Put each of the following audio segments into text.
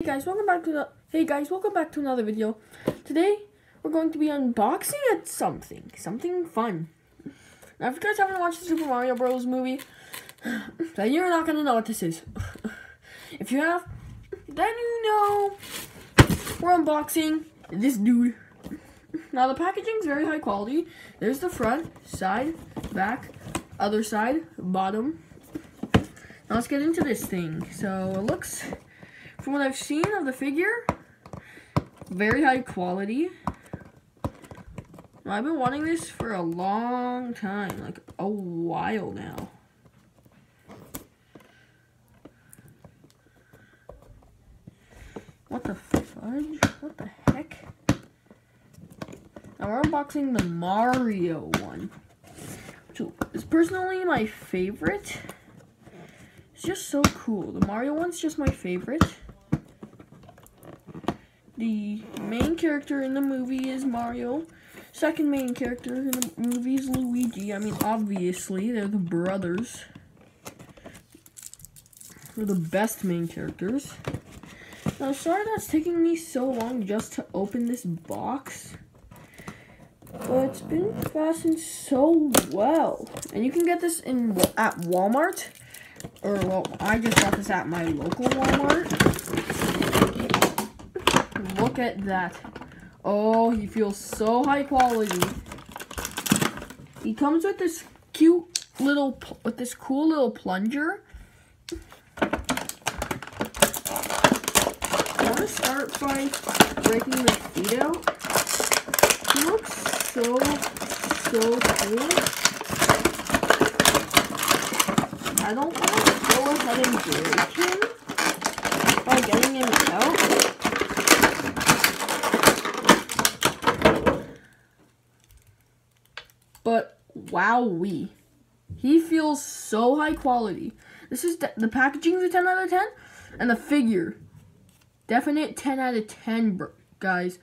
Hey guys, welcome back to the Hey guys, welcome back to another video. Today we're going to be unboxing at something, something fun. Now, if you guys haven't watched the Super Mario Bros. movie, then you're not gonna know what this is. if you have, then you know we're unboxing this dude. Now the packaging is very high quality. There's the front, side, back, other side, bottom. Now let's get into this thing. So it looks from what I've seen of the figure, very high quality. I've been wanting this for a long time, like a while now. What the fudge? What the heck? Now we're unboxing the Mario one. So it's personally my favorite. It's just so cool. The Mario one's just my favorite. The main character in the movie is Mario. Second main character in the movie is Luigi. I mean, obviously, they're the brothers. They're the best main characters. Now, sorry that's taking me so long just to open this box. But it's been fastened so well. And you can get this in at Walmart. Or, well, I just got this at my local Walmart. Look at that. Oh, he feels so high quality. He comes with this cute little, with this cool little plunger. I want to start by breaking the feet out. He looks so, so cool. I don't want to go ahead and break him by getting him out. But wowee, he feels so high quality. This is the, the packaging is a 10 out of 10, and the figure, definite 10 out of 10, guys.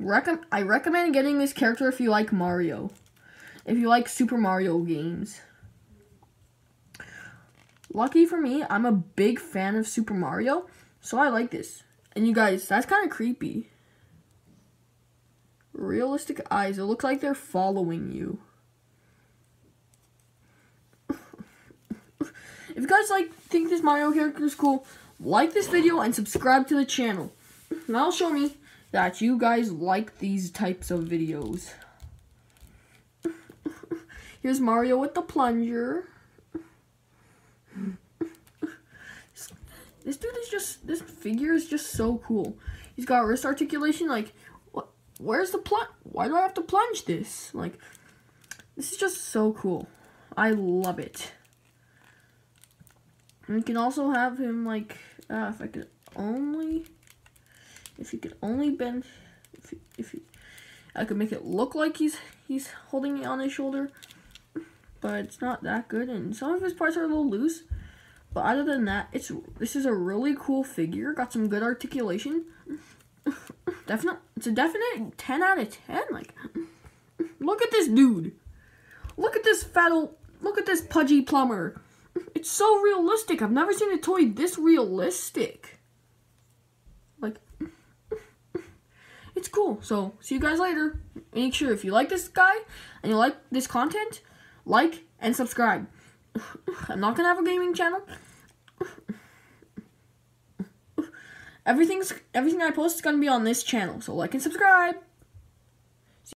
Recom I recommend getting this character if you like Mario, if you like Super Mario games. Lucky for me, I'm a big fan of Super Mario, so I like this. And you guys, that's kind of creepy. Realistic eyes. It looks like they're following you. If you guys like think this Mario character is cool, like this video and subscribe to the channel. That'll show me that you guys like these types of videos. Here's Mario with the plunger. This dude is just, this figure is just so cool. He's got wrist articulation, like, where's the plunge? Why do I have to plunge this? Like, this is just so cool. I love it. You can also have him, like, uh, if I could only, if he could only bend, if he, if he, I could make it look like he's, he's holding it on his shoulder, but it's not that good, and some of his parts are a little loose. But other than that, it's this is a really cool figure. Got some good articulation. definite. It's a definite 10 out of 10. Like, look at this dude. Look at this fat old. Look at this pudgy plumber. It's so realistic. I've never seen a toy this realistic. Like, it's cool. So, see you guys later. Make sure if you like this guy and you like this content, like and subscribe. I'm not gonna have a gaming channel. Everything's everything I post is gonna be on this channel, so like and subscribe.